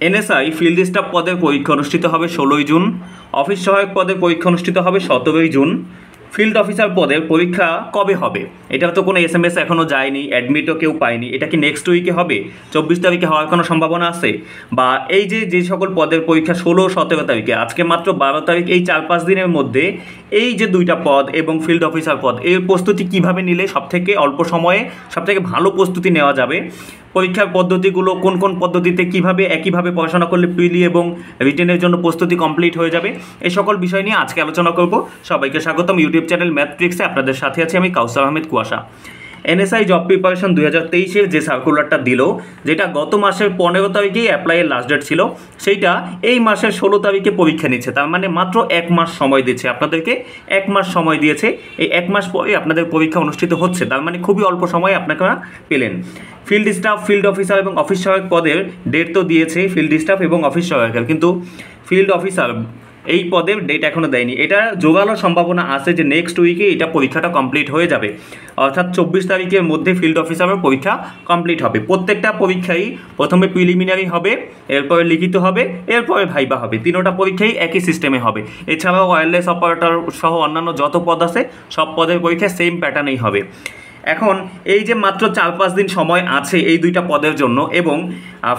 NSI field staff পদের পরীক্ষা অনুষ্ঠিত হবে ষোলোই জুন। অফিস সহায়ক পদের পরীক্ষা অনুষ্ঠিত হবে সতেরোই জুন। ফিল্ড অফিসার পদের পরীক্ষা কবে হবে? এটা তো কোনো এস এম এস এখনও যায়নি অ্যাডমিটও কেউ পায়নি। এটা কি নেক্সট উইকে হবে? চব্বিশ তারিখে হওয়ার কোনো সম্ভাবনা আছে? বা এই যে যে সকল পদের পরীক্ষা ষোলো, সতেরো তারিখে, আজকে মাত্র বারো তারিখ, এই চার পাঁচ দিনের মধ্যে এই যে দুইটা পদ এবং ফিল্ড অফিসার পদ, এর প্রস্তুতি কীভাবে নিলে সবথেকে অল্প সময়ে সবথেকে ভালো প্রস্তুতি নেওয়া যাবে? পরীক্ষার পদ্ধতিগুলো কোন কোন পদ্ধতিতে কীভাবে, একইভাবে পড়াশোনা করলে প্রিলি এবং রিটেনের জন্য প্রস্তুতি কমপ্লিট হয়ে যাবে? এই সকল বিষয় নিয়ে আজকে আলোচনা করব। সবাইকে স্বাগতম ইউটিউব চ্যানেল ম্যাথট্রিক্সে আপনাদের সাথে আছি আমি কাউসার আহমেদ কুয়াশা। এনএসআই জব প্রিপারেশন দুই হাজার যে সার্কুলারটা দিল, যেটা গত মাসের পনেরো তারিখেই অ্যাপ্লাইয়ের লাস্ট ডেট ছিল, সেইটা এই মাসের ষোলো তারিখে পরীক্ষা নিচ্ছে। তার মানে মাত্র এক মাস সময় দিয়েছে আপনাদেরকে। এক মাস সময় দিয়েছে। এই এক মাস পরে আপনাদের পরীক্ষা অনুষ্ঠিত হচ্ছে। তার মানে খুবই অল্প সময়ে আপনারা পেলেন। ফিল্ড স্টাফ ফিল্ড অফিসার এবং অফিস সহায়ক পদের ডেট তো দিয়েছে ফিল্ড স্টাফ এবং অফিস সহায়কের। কিন্তু ফিল্ড অফিসার এই পদের ডেট এখনও দেয়নি। এটা জোগালো সম্ভাবনা আছে যে নেক্সট উইকে এটা পরীক্ষাটা কমপ্লিট হয়ে যাবে। অর্থাৎ চব্বিশ তারিখের মধ্যে ফিল্ড অফিসারের পরীক্ষা কমপ্লিট হবে। প্রত্যেকটা পরীক্ষাই প্রথমে প্রিলিমিনারি হবে, এরপরে লিখিত হবে, এরপরে ভাইবা হবে। তিনোটা পরীক্ষাই একই সিস্টেমে হবে। এছাড়াও ওয়্যারলেস অপারেটর সহ অন্যান্য যত পদ আছে, সব পদের পরীক্ষা সেম প্যাটার্নেই হবে। এখন এই যে মাত্র চার পাঁচ দিন সময় আছে এই দুইটা পদের জন্য এবং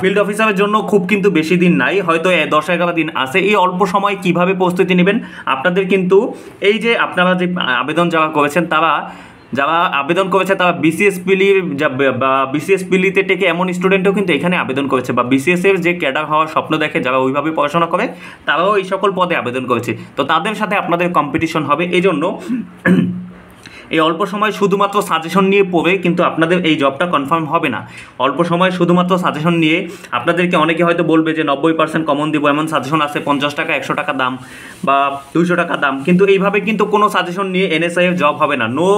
ফিল্ড অফিসারের জন্য খুব কিন্তু বেশি দিন নাই, হয়তো দশ এগারো দিন আছে। এই অল্প সময় কীভাবে প্রস্তুতি নেবেন? আপনাদের কিন্তু এই যে আপনারা যে আবেদন যারা করেছেন, তারা যারা আবেদন করেছে, তারা বিসিএস পিলির বা বিসিএস পিলিতে টেকে এমন স্টুডেন্টও কিন্তু এখানে আবেদন করেছে বা বিসিএস এর যে ক্যাডার হওয়ার স্বপ্ন দেখে যারা ওইভাবে পড়াশোনা করে, তারাও এই সকল পদে আবেদন করেছে। তো তাদের সাথে আপনাদের কম্পিটিশন হবে। এই জন্য এই অল্প সময় শুধুমাত্র সাজেশন নিয়ে পড়ে কিন্তু আপনাদের এই জবটা কনফার্ম হবে না। অল্প সময় শুধুমাত্র সাজেশন নিয়ে আপনাদেরকে অনেকে হয়তো বলবে যে নব্বই পার্সেন্ট কমন দিব, এমন সাজেশন আছে, পঞ্চাশ টাকা, একশো টাকা দাম বা দুইশো টাকা দাম। কিন্তু এইভাবে কিন্তু কোনো সাজেশন নিয়ে এনএসআইয়ের জব হবে না। No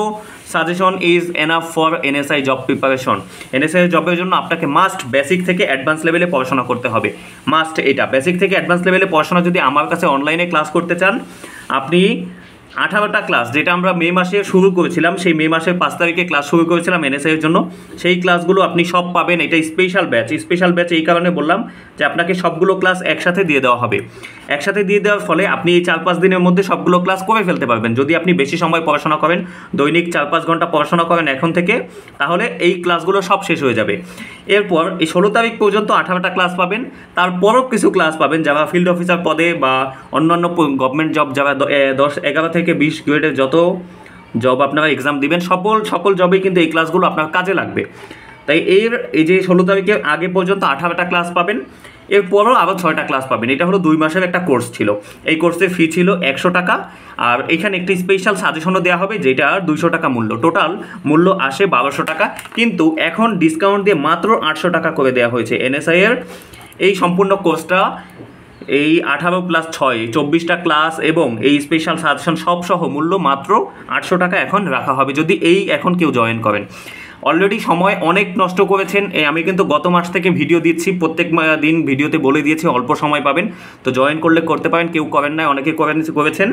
suggestion is enough for NSI job preparation NSI জবের জন্য আপনাকে মাস্ট বেসিক থেকে অ্যাডভান্স লেভেলে পড়াশোনা করতে হবে। মাস্ট এটা। বেসিক থেকে অ্যাডভান্স লেভেলে পড়াশোনা যদি আমার কাছে অনলাইনে ক্লাস করতে চান, আপনি আঠারোটা ক্লাস যেটা আমরা মে মাসে শুরু করেছিলাম, সেই মে মাসের পাঁচ তারিখে ক্লাস শুরু করেছিলাম এনএসআই এর জন্য। সেই ক্লাসগুলো আপনি সব পাবেন, এটা স্পেশাল ব্যাচ স্পেশাল ব্যাচ এই কারণে বললাম যে আপনাকে সবগুলো ক্লাস একসাথে দিয়ে দেওয়া হবে। একসাথে দিয়ে দেওয়ার ফলে আপনি এই চার পাঁচ দিনের মধ্যে সবগুলো ক্লাস করে ফেলতে পারবেন। যদি আপনি বেশি সময় পড়াশোনা করেন, দৈনিক চার পাঁচ ঘণ্টা পড়াশোনা করেন এখন থেকে, তাহলে এই ক্লাসগুলো সব শেষ হয়ে যাবে। এরপর এই ষোলো তারিখ পর্যন্ত আঠারোটা ক্লাস পাবেন। তারপরও কিছু ক্লাস পাবেন যারা ফিল্ড অফিসার পদে বা অন্যান্য গভর্নমেন্ট জব যারা দশ, এগারো থেকে বিশ গ্রেডের যত জব আপনারা এক্সাম দিবেন সকল সকল জবেই কিন্তু এই ক্লাসগুলো আপনার কাজে লাগবে। তাই এর, এই যে ষোলো তারিখের আগে পর্যন্ত আঠারোটা ক্লাস পাবেন, এরপরও আরও ছয়টা ক্লাস পাবেন। এটা হলো দুই মাসের একটা কোর্স ছিল। এই কোর্সের ফি ছিল একশো টাকা, আর এখানে একটি স্পেশাল সাজেশনও দেওয়া হবে যেটা দুইশো টাকা মূল্য। টোটাল মূল্য আসে বারোশো টাকা, কিন্তু এখন ডিসকাউন্ট দিয়ে মাত্র আটশো টাকা করে দেওয়া হয়েছে। এনএসআই এর এই সম্পূর্ণ কোর্সটা এই আঠারো প্লাস ছয়, চব্বিশটা ক্লাস এবং এই স্পেশাল সাজেশন সব সহ মূল্য মাত্র আটশো টাকা এখন রাখা হবে, যদি এই এখন কেউ জয়েন করেন। অলরেডি সময় অনেক নষ্ট করেছেন। আমি কিন্তু গত মাস থেকে ভিডিও দিচ্ছি। প্রত্যেক দিন ভিডিওতে বলে দিয়েছি, অল্প সময় পাবেন। তো জয়েন করলে করতে পারেন, কেউ করেন না অনেকে করেন, করেছেন।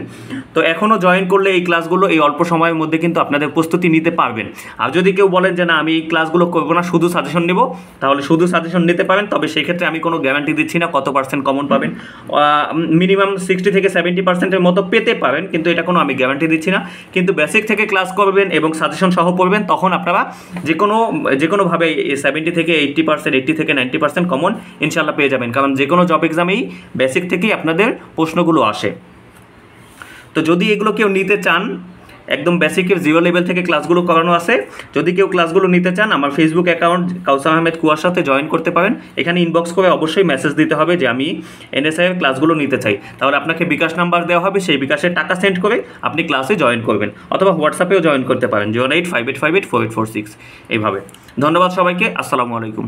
তো এখনও জয়েন করলে এই ক্লাসগুলো এই অল্প সময়ের মধ্যে কিন্তু আপনাদের প্রস্তুতি নিতে পারবেন। আর যদি কেউ বলেন যে না, আমি এই ক্লাসগুলো করব না, শুধু সাজেশন নেব, তাহলে শুধু সাজেশন নিতে পারেন। তবে সেই ক্ষেত্রে আমি কোনো গ্যারান্টি দিচ্ছি না, কত পার্সেন্ট কমন পাবেন। মিনিমাম সিক্সটি থেকে সেভেন্টি পার্সেন্টের মতো পেতে পারেন, কিন্তু এটা কোনো আমি গ্যারান্টি দিচ্ছি না। কিন্তু বেসিক থেকে ক্লাস করবেন এবং সাজেশন সহ পড়বেন, তখন আপনারা যে কোনো যে কোনোভাবে সেভেন্টি থেকে এইট্টি পার্সেন্ট এইট্টি থেকে নাইনটি পার্সেন্ট কমন ইনশাল্লাহ পেয়ে যাবেন। কারণ যে কোনো জব এক্সামেই বেসিক থেকেই আপনাদের প্রশ্নগুলো আসে। তো যদি এগুলো কেউ নিতে চান একদম বেসিকের জিরো লেভেল থেকে ক্লাসগুলো করানো আছে। যদি কেউ ক্লাসগুলো নিতে চান, আমার ফেসবুক অ্যাকাউন্ট কাউসার আহমেদ কুয়ার সাথে জয়েন করতে পারেন। এখানে ইনবক্স করে অবশ্যই মেসেজ দিতে হবে যে, আমি এনএসআই এর ক্লাসগুলো নিতে চাই। তাহলে আপনাকে বিকাশ নাম্বার দেওয়া হবে, সেই বিকাশের টাকা সেন্ড করে আপনি ক্লাসে জয়েন করবেন। অথবা হোয়াটসঅ্যাপেও জয়েন করতে পারেন zero eight five eight five eight four eight four six এইভাবে। ধন্যবাদ সবাইকে, আসসালামু আলাইকুম।